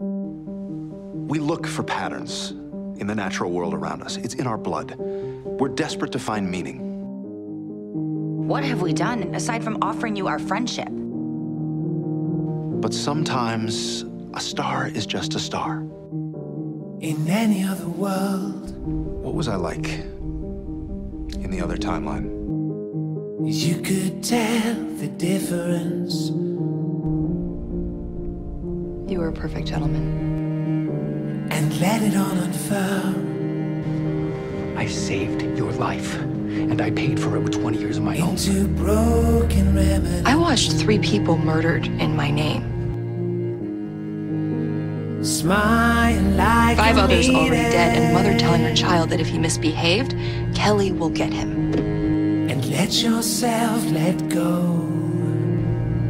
We look for patterns in the natural world around us. It's in our blood. We're desperate to find meaning. What have we done aside from offering you our friendship? But sometimes a star is just a star. In any other world, What was I like in the other timeline? you could tell the difference. You were a perfect gentleman. and let it all unfurl I saved your life, and I paid for it with 20 years of my own. broken. I watched three people murdered in my name. Smile like Five others already dead, and mother telling her child that if he misbehaved, Kelly will get him. And let yourself let go.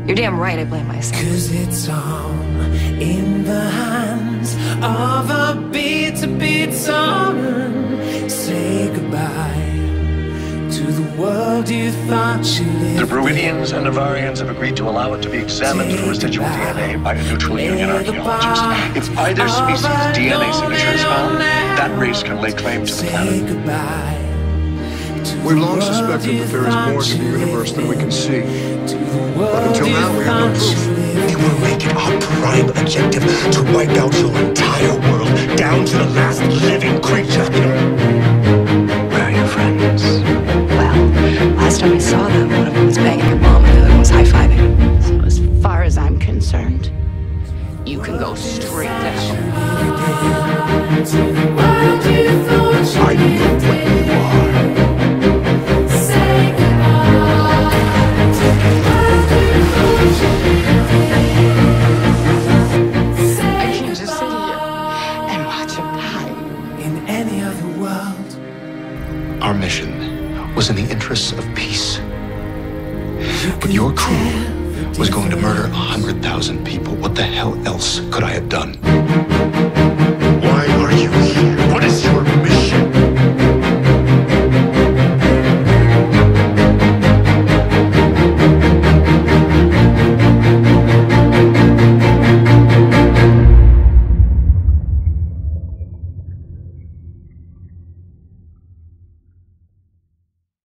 You're damn right, I blame myself. Cause it's all in the hands of a bitter, bitter sorrow. Say goodbye to the world you thought you lived The Bruidians and Navarians have agreed to allow it to be examined for residual DNA by a neutral union archaeologist. If either species' DNA signature is found, that race can lay claim to the Say planet. goodbye. We've long suspected that there is more to the universe than we can see. lived. To the world until now, we have no thought proof. you lived. We will make it our prime objective you can go straight to hell. I know what you are. I can just sit here and watch him die. In any other world, Our mission was in the interests of peace. But your could crew tell the was going to murder difference. 100,000 people. What the hell else could I have done? Why are you here?